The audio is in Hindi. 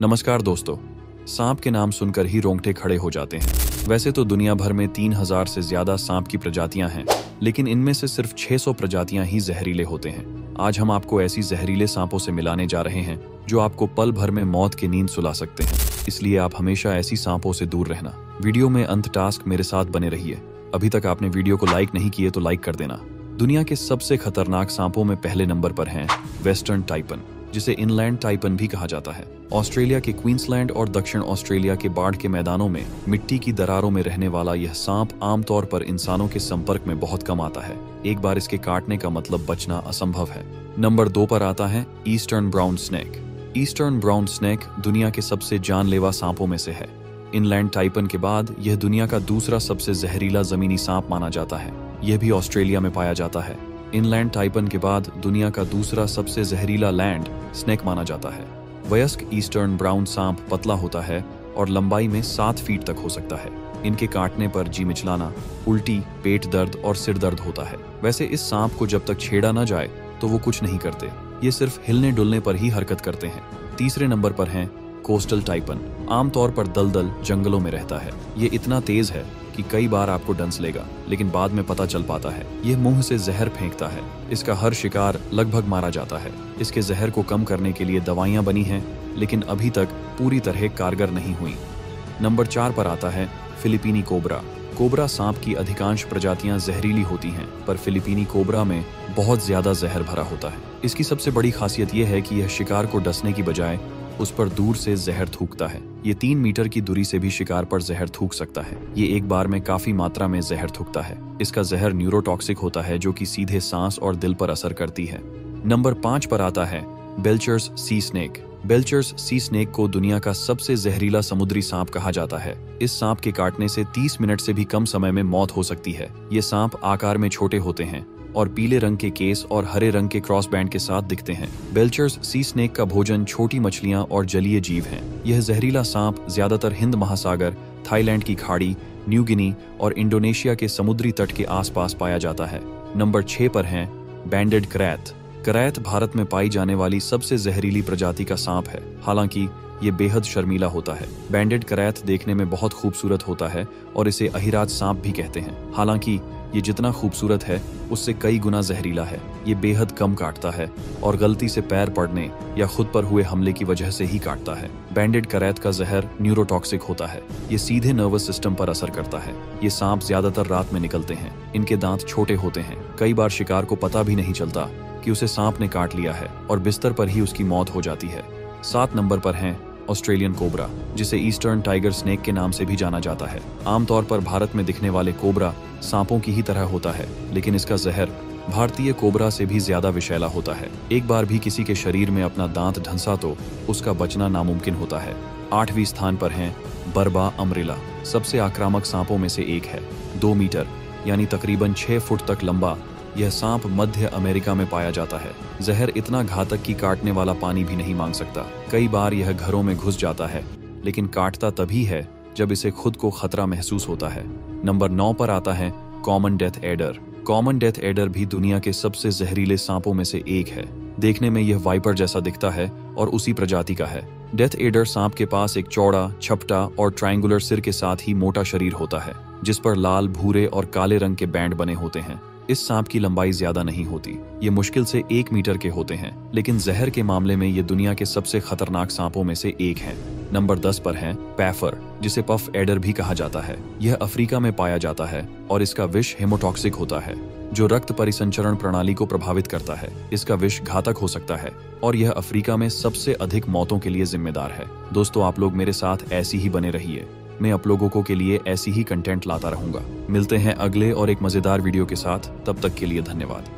नमस्कार दोस्तों, सांप के नाम सुनकर ही रोंगटे खड़े हो जाते हैं। वैसे तो दुनिया भर में तीन हज़ार से ज़्यादा सांप की प्रजातियाँ हैं, लेकिन इनमें से सिर्फ़ 600 प्रजातियाँ ही जहरीले होते हैं। आज हम आपको ऐसी जहरीले सांपों से मिलाने जा रहे हैं, जो आपको पल भर में मौत की नींद सुला सकते हैं। इसलिए आप हमेशा ऐसी सांपों से दूर रहना। वीडियो में अंत टास्क मेरे साथ बने रहिए। अभी तक आपने वीडियो को लाइक नहीं किए तो लाइक कर देना। दुनिया के सबसे खतरनाक सांपों में पहले नंबर पर हैं वेस्टर्न टाइपन। जिसे इनलैंड टाइपन भी कहा जाता है। ऑस्ट्रेलिया के क्वींसलैंड और दक्षिण ऑस्ट्रेलिया के बाढ़ के मैदानों में मिट्टी की दरारों में रहने वाला यह सांप आमतौर पर इंसानों के संपर्क में बहुत कम आता है। एक बार इसके काटने का मतलब बचना असंभव है। नंबर दो पर आता है eastern brown snake. Eastern brown snake दुनिया के सबसे जानलेवा सांपों में से है। इनलैंड टाइपन के बाद यह दुनिया का दूसरा सबसे जहरीला जमीनी सांप माना जाता है। यह भी ऑस्ट्रेलिया में पाया जाता है। इनलैंड टाइपन के बाद दुनिया का दूसरा सबसे जहरीला लैंड स्नेक माना जाता है। वयस्क ईस्टर्न ब्राउन सांप पतला होता है और लंबाई में सात फीट तक हो सकता है। इनके काटने पर जी मिचलाना, उल्टी, पेट दर्द और सिर दर्द होता है। वैसे इस सांप को जब तक छेड़ा न जाए तो वो कुछ नहीं करते। ये सिर्फ़ हिलने डुलने पर ही हरकत करते हैं। तीसरे नंबर पर हैं कोस्टल टाइपन। आमतौर पर दलदल जंगलों में रहता है। ये इतना तेज है कि कई बार आपको डंस लेगा, लेकिन बाद में पता चल पाता है। ये मुँह से जहर फेंकता है। इसका हर शिकार लगभग मारा जाता है। इसके जहर को कम करने के लिए दवाइयाँ बनी हैं, लेकिन अभी तक पूरी तरह कारगर नहीं हुई। नंबर चार पर आता है फिलिपीनी कोबरा। कोबरा सांप की अधिकांश प्रजातियाँ जहरीली होती हैं, पर फिलिपीनी कोबरा में बहुत ज़्यादा जहर भरा होता है। इसकी सबसे बड़ी खासियत यह है कि यह शिकार को डसने की बजाय उस पर दूर से जहर थूकता है। ये तीन मीटर की दूरी से भी शिकार पर जहर थूक सकता है। ये एक बार में काफ़ी मात्रा में जहर थूकता है। इसका जहर न्यूरोटॉक्सिक होता है, जो कि सीधे सांस और दिल पर असर करती है। नंबर पाँच पर आता है बेल्चर्स सी स्नेक बेल्चर्स सी स्नेक को दुनिया का सबसे जहरीला समुद्री सांप कहा जाता है। इस सांप के काटने से 30 मिनट से भी कम समय में मौत हो सकती है। ये सांप आकार में छोटे होते हैं। और पीले रंग के केस और हरे रंग के क्रॉस बैंड के साथ दिखते हैं। बेल्चर्स सी स्नेक का भोजन छोटी मछलियाँ और जलीय जीव हैं। यह जहरीला सांप ज़्यादातर हिंद महासागर, थाईलैंड की खाड़ी, न्यू गिनी और इंडोनेशिया के समुद्री तट के आसपास पाया जाता है। नंबर छह पर है बैंडेड क्रैथ करैत भारत में पाई जाने वाली सबसे जहरीली प्रजाति का सांप है। हालाँकि ये बेहद शर्मीला होता है। बैंडेड करैत देखने में बहुत खूबसूरत होता है और इसे अहिराज सांप भी कहते हैं। हालाँकि, ये जितना खूबसूरत है, उससे कई गुना जहरीला है। ये बेहद कम काटता है और गलती से पैर पड़ने या खुद पर हुए हमले की वजह से ही काटता है। बैंडेड करैत का जहर न्यूरोटॉक्सिक होता है। ये सीधे नर्वस सिस्टम पर असर करता है। ये सांप ज़्यादातर रात में निकलते हैं। इनके दांत छोटे होते हैं। कई बार शिकार को पता भी नहीं चलता कि उसे सांप ने काट लिया है और बिस्तर पर ही उसकी मौत हो जाती है। सात नंबर पर हैं ऑस्ट्रेलियन कोबरा, जिसे ईस्टर्न टाइगर स्नेक के नाम से भी जाना जाता है। आमतौर पर भारत में दिखने वाले कोबरा सांपों की ही तरह होता है, लेकिन इसका जहर भारतीय कोबरा से भी ज़्यादा विषैला होता है। एक बार भी किसी के शरीर में अपना दांत ढंसा तो उसका बचना नामुमकिन होता है। आठवीं स्थान पर है बरबा अमरिला सबसे आक्रामक सांपों में से एक है। दो मीटर, यानी तकरीबन छह फुट तक लंबा यह सांप मध्य अमेरिका में पाया जाता है। जहर इतना घातक कि काटने वाला पानी भी नहीं मांग सकता। कई बार यह घरों में घुस जाता है, लेकिन काटता तभी है जब इसे खुद को खतरा महसूस होता है। नंबर नौ पर आता है, common death adder. Common death adder भी दुनिया के सबसे जहरीले सांपों में से एक है। देखने में यह वाइपर जैसा दिखता है और उसी प्रजाति का है। डेथ एडर सांप के पास एक चौड़ा, छपटा और ट्रायंगुलर सिर के साथ ही मोटा शरीर होता है, जिस पर लाल, भूरे और काले रंग के बैंड बने होते हैं। इस सांप की लंबाई ज़्यादा नहीं होती। ये मुश्किल से एक मीटर के होते हैं, लेकिन जहर के मामले में ये दुनिया के सबसे खतरनाक सांपों में से एक है। नंबर दस पर है, पैफर, जिसे पफ एडर भी कहा जाता है। यह अफ्रीका में पाया जाता है और इसका विष हेमोटॉक्सिक होता है, जो रक्त परिसंचरण प्रणाली को प्रभावित करता है। इसका विष घातक हो सकता है और यह अफ्रीका में सबसे अधिक मौतों के लिए जिम्मेदार है। दोस्तों, आप लोग मेरे साथ ऐसी ही बने रहिए। मैं आप लोगों को के लिए ऐसी ही कंटेंट लाता रहूँगा। मिलते हैं अगले और एक मज़ेदार वीडियो के साथ। तब तक के लिए धन्यवाद।